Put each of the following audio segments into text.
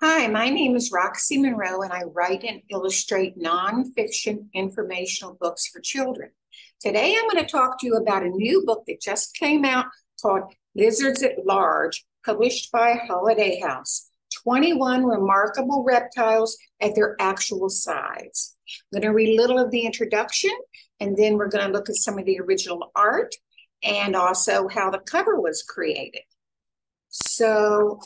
Hi, my name is Roxie Munro, and I write and illustrate nonfiction informational books for children. Today, I'm going to talk to you about a new book that just came out called Lizards at Large, published by Holiday House 21 Remarkable Reptiles at Their Actual Size. I'm going to read a little of the introduction, and then we're going to look at some of the original art and also how the cover was created. So,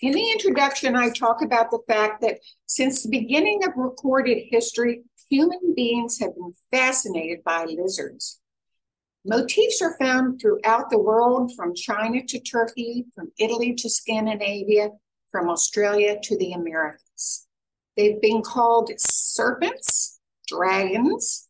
in the introduction, I talk about the fact that since the beginning of recorded history, human beings have been fascinated by lizards. Motifs are found throughout the world from China to Turkey, from Italy to Scandinavia, from Australia to the Americas. They've been called serpents, dragons,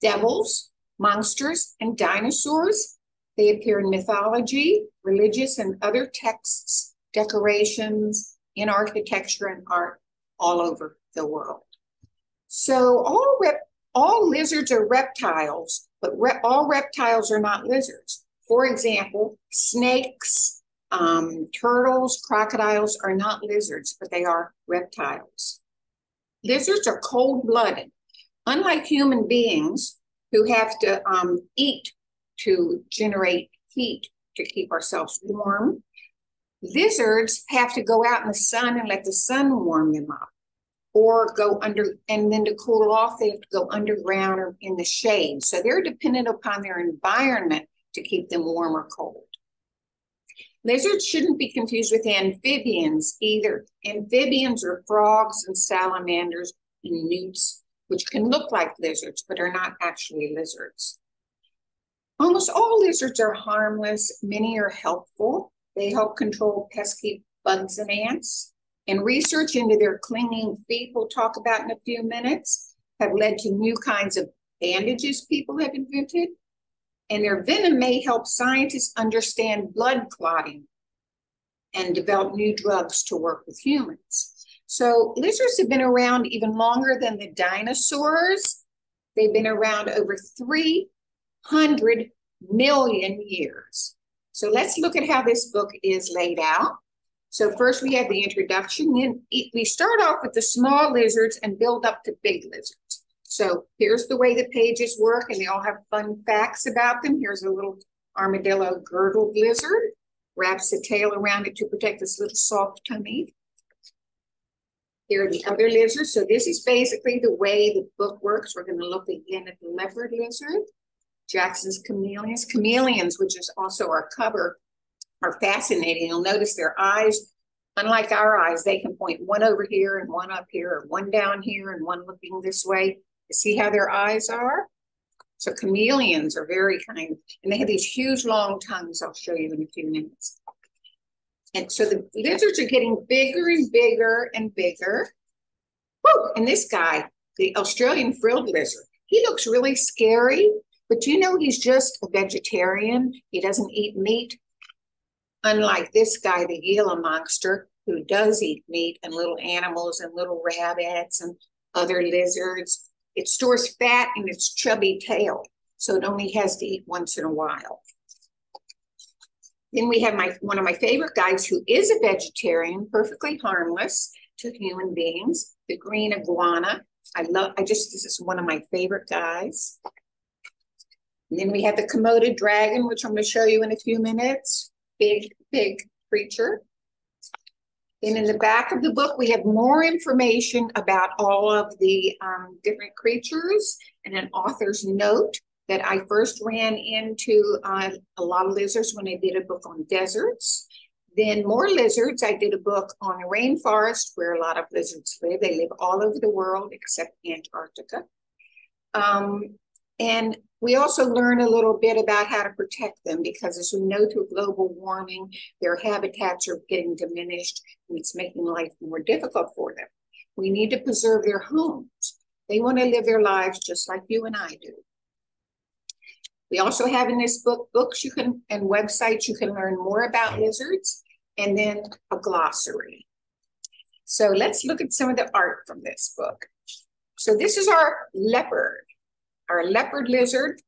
devils, monsters, and dinosaurs. They appear in mythology, religious, and other texts decorations, in architecture and art all over the world. So all rep- all lizards are reptiles, but re- all reptiles are not lizards. For example, snakes, um, turtles, crocodiles are not lizards, but they are reptiles. Lizards are cold blooded. Unlike human beings who have to um, eat to generate heat to keep ourselves warm, Lizards have to go out in the sun and let the sun warm them up, or go under, and then to cool off, they have to go underground or in the shade. So they're dependent upon their environment to keep them warm or cold. Lizards shouldn't be confused with amphibians either. Amphibians are frogs and salamanders and newts, which can look like lizards, but are not actually lizards. Almost all lizards are harmless. Many are helpful. They help control pesky bugs and ants. And research into their clinging feet, we'll talk about in a few minutes, have led to new kinds of bandages people have invented. And their venom may help scientists understand blood clotting and develop new drugs to work with humans. So lizards have been around even longer than the dinosaurs. They've been around over 300 million years. So let's look at how this book is laid out. So first we have the introduction, then we start off with the small lizards and build up to big lizards. So here's the way the pages work, and they all have fun facts about them. Here's a little armadillo girdled lizard, wraps the tail around it to protect this little soft tummy. Here are the other lizards. So this is basically the way the book works. We're going to look again at the leopard lizard. Jackson's chameleons. Chameleons, which is also our cover, are fascinating. You'll notice their eyes, unlike our eyes, they can point one over here and one up here, or one down here and one looking this way. You see how their eyes are? So chameleons are very kind, and they have these huge long tongues I'll show you in a few minutes. And so the lizards are getting bigger and bigger and bigger. Woo! And this guy, the Australian frilled lizard, he looks really scary, but you know, he's just a vegetarian. He doesn't eat meat. Unlike this guy, the Gila monster, who does eat meat and little animals and little rabbits and other lizards. It stores fat in its chubby tail, so it only has to eat once in a while. Then we have my one of my favorite guys who is a vegetarian, perfectly harmless to human beings, the green iguana. I love, I just, this is one of my favorite guys. And then we have the Komodo dragon, which I'm going to show you in a few minutes. Big, big creature. Then in the back of the book, we have more information about all of the um, different creatures and an author's note that I first ran into uh, a lot of lizards when I did a book on deserts. Then more lizards. I did a book on the rainforest where a lot of lizards live. They live all over the world except Antarctica. Um, and we also learn a little bit about how to protect them because as we know through global warming, their habitats are getting diminished and it's making life more difficult for them. We need to preserve their homes. They want to live their lives just like you and I do. We also have in this book books you can and websites you can learn more about lizards and then a glossary. So let's look at some of the art from this book. So this is our leopard our leopard lizard.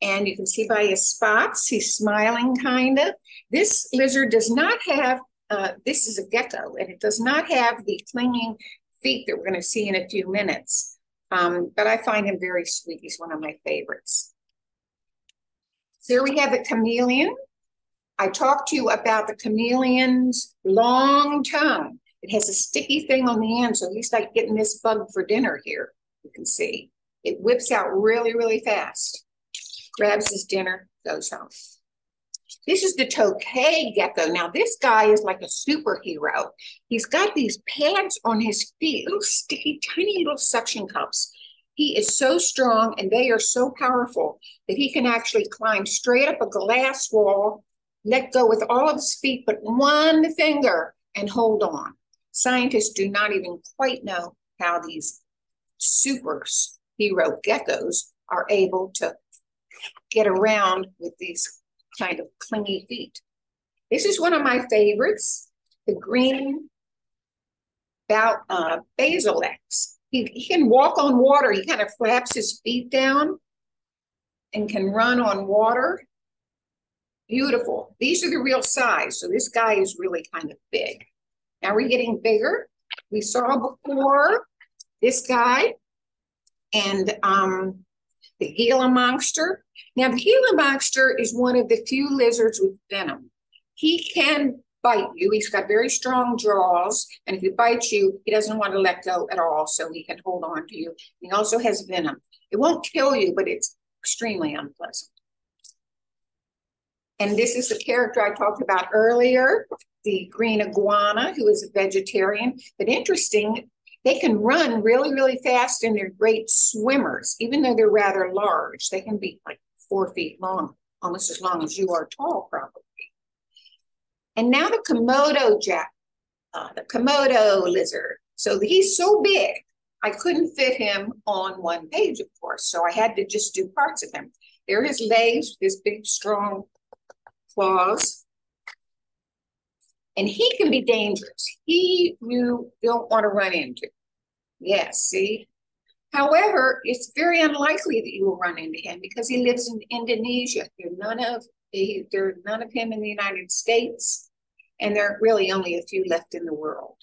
And you can see by his spots, he's smiling kind of. This lizard does not have uh, this is a gecko, and it does not have the clinging feet that we're going to see in a few minutes. Um, but I find him very sweet. He's one of my favorites. Here we have the chameleon. I talked to you about the chameleon's long tongue. It has a sticky thing on the end, so he's like getting this bug for dinner here. You can see it whips out really, really fast. Grabs his dinner, goes home. This is the Tokay gecko. Now, this guy is like a superhero. He's got these pads on his feet, little sticky, tiny little suction cups. He is so strong and they are so powerful that he can actually climb straight up a glass wall, let go with all of his feet but one finger, and hold on. Scientists do not even quite know how these super hero geckos are able to get around with these kind of clingy feet. This is one of my favorites, the green about uh, Basilisk. He, he can walk on water. He kind of flaps his feet down and can run on water. Beautiful. These are the real size. So this guy is really kind of big. Now we're getting bigger. We saw before this guy and um, the Gila monster. Now, the Gila monster is one of the few lizards with venom. He can bite you. He's got very strong jaws, and if he bites you, he doesn't want to let go at all, so he can hold on to you. He also has venom. It won't kill you, but it's extremely unpleasant. And this is the character I talked about earlier, the green iguana, who is a vegetarian. But interesting, they can run really, really fast and they're great swimmers, even though they're rather large. They can be like four feet long, almost as long as you are tall, probably. And now the Komodo jack, uh, the Komodo lizard. So he's so big, I couldn't fit him on one page, of course. So I had to just do parts of him. There are his legs, his big, strong claws. And he can be dangerous. He you don't want to run into. Yes, see? However, it's very unlikely that you will run into him because he lives in Indonesia. There are none of there are none of him in the United States, and there are really only a few left in the world.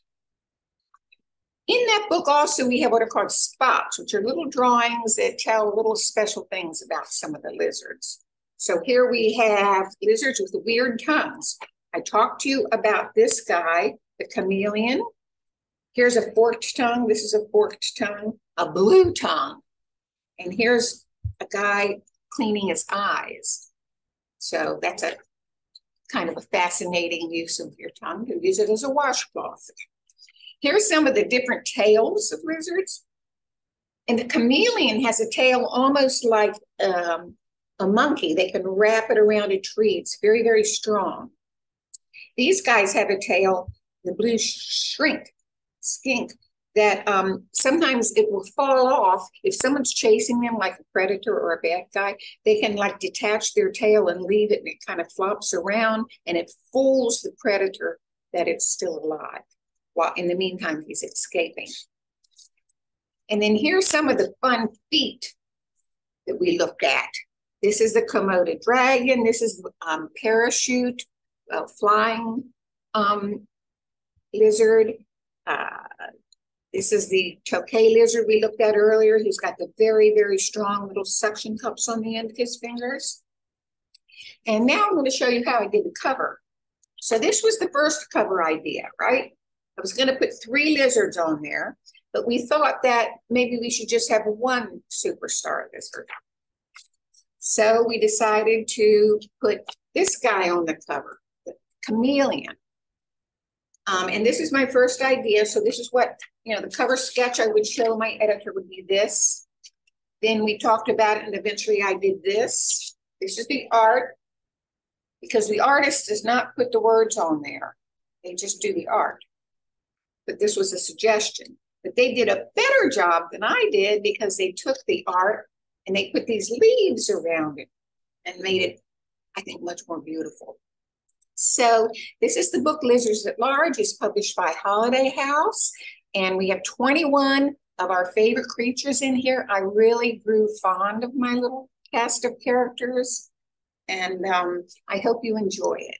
In that book, also, we have what are called spots, which are little drawings that tell little special things about some of the lizards. So here we have lizards with weird tongues. I talked to you about this guy, the chameleon, Here's a forked tongue. This is a forked tongue, a blue tongue. And here's a guy cleaning his eyes. So that's a kind of a fascinating use of your tongue to use it as a washcloth. Here's some of the different tails of lizards. And the chameleon has a tail almost like um, a monkey. They can wrap it around a tree. It's very, very strong. These guys have a tail, the blue shrink skink that um, sometimes it will fall off. If someone's chasing them like a predator or a bad guy they can like detach their tail and leave it and it kind of flops around and it fools the predator that it's still alive while in the meantime he's escaping. And then here's some of the fun feet that we looked at. This is the komodo dragon. This is um, parachute uh, flying um, lizard uh, this is the Tokay lizard we looked at earlier. He's got the very, very strong little suction cups on the end of his fingers. And now I'm going to show you how I did the cover. So this was the first cover idea, right? I was going to put three lizards on there, but we thought that maybe we should just have one superstar lizard. So we decided to put this guy on the cover, chameleon. Um, and this is my first idea. So this is what, you know, the cover sketch I would show my editor would be this. Then we talked about it and eventually I did this. This is the art because the artist does not put the words on there. They just do the art. But this was a suggestion. But they did a better job than I did because they took the art and they put these leaves around it and made it, I think, much more beautiful. So this is the book Lizards at Large. It's published by Holiday House. And we have 21 of our favorite creatures in here. I really grew fond of my little cast of characters. And um, I hope you enjoy it.